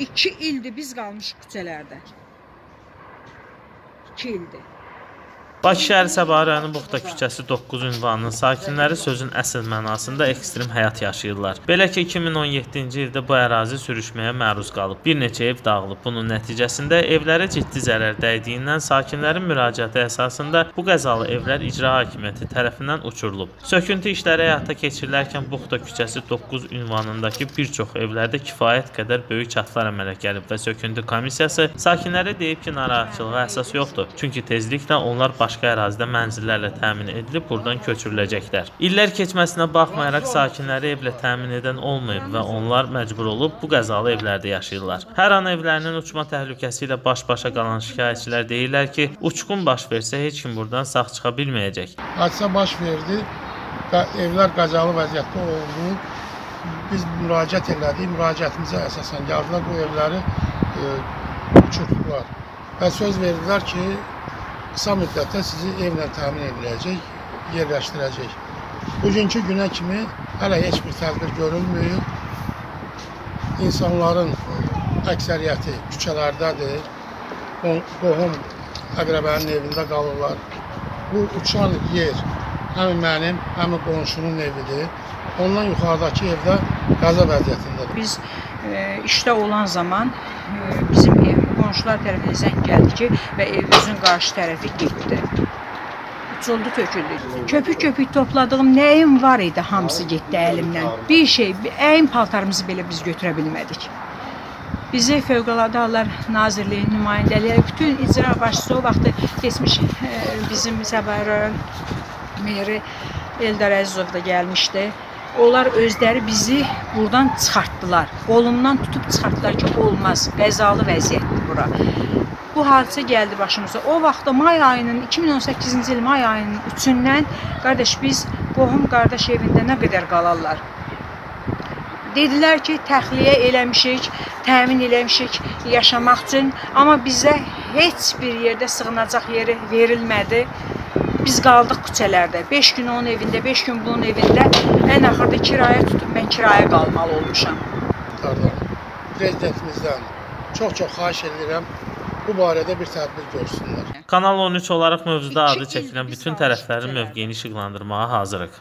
2 ildir biz qalmışıq küçələrdə. 2 ildir. Bakı şəhəri Səbaha rayonu Buxta küçəsi 9 ünvanının sakinləri sözün əsl mənasında ekstrem həyat yaşayırlar. Belə ki, 2017-ci ildə bu ərazi sürüşməyə məruz qalıb. Bir neçə ev dağılıb. Bunun nəticəsində evlərə ciddi zərər dəydiyindən sakinlərin müraciəti əsasında bu qəzalı evlər icra hakimiyyəti tərəfindən uçurulub. Söküntü işləri həyata keçirilərkən Buxta küçəsi 9 ünvanındakı bir çox evlərdə kifayət qədər böyük çatlar əmələ gəlib və söküntü komissiyası sakinlərə deyib ki, narahatçılığa əsas yoxdur. Çünki tezliklə onlar başqa ərazidə mənzillərlə təmin edilib buradan köçürüləcəklər. İllər keçməsinə baxmayaraq sakinləri evlə təmin edən olmayıb və onlar məcbur olub bu qəzalı evlərdə yaşayırlar. Hər an evlərinin uçma təhlükəsi ilə baş-başa qalan şikayətçilər deyirlər ki, uçqun baş versə heç kim buradan sağ çıxa bilməyəcək. Hadisə baş verdi evlər qəzalı vəziyyətdə oldu. Biz müraciət elədik, müraciətimizə əsasən gəldilər bu evləri e, uçurtdular və söz verdilər ki, qısa müddətdə sizi evlə təmin ediləcək, yerləşdirəcək. Bugünkü günə kimi hələ heç bir tədbir görülməyib. İnsanların əksəriyyəti küçələrdədir. Qohum əqrəbənin evində qalırlar. Bu uçan yer həm mənim, həm qonşunun evidir. Ondan yuxarıdakı evdə qəza vəziyyətindədir. Biz e, işdə olan zaman e, bizim ev qonşular tərəfindən zəng gəldi ki, və evimizin qarşı tərəfi getdi. Uçuldu, töküldü. Köpük-köpük topladığım nəyim var idi, hamısı getdi əlimdən. Bir şey, əyin paltarımızı belə biz götürə bilmədik. Bizi Fövqəladə Hallar Nazirliyinin nümayəndələri, bütün icra başçısı o vaxtı keçmiş e, bizim Səbəy rayon meri Eldar Əzizov da gəlmişdi. Onlar özləri bizi buradan çıxartdılar. Qolumdan tutub çıxartdılar ki, olmaz, qəzalı vəziyyətdir bura. Bu hadisə gəldi başımıza. O vaxtda may ayının 2018-ci il may ayının 3-dən qardaş biz qohum qardaş evində nə qədər qalarlar. Dedilər ki, təxliyə eləmişik, təmin eləmişik yaşamaq üçün, amma bizə heç bir yerdə sığınacaq yeri verilmədi. Biz qaldıq küçələrdə. 5 gün onun evində, 5 gün bunun evində. Ən axırda kirayə tutub mən kirayə qalmalı olmuşam. Prezidentimizdən çox-çox xahiş edirəm bu barədə bir tədbir görsünlər. Kanal 13 olaraq mövzuda adı çəkilən bütün tərəflərin mövqeyini işıqlandırmağa hazırıq.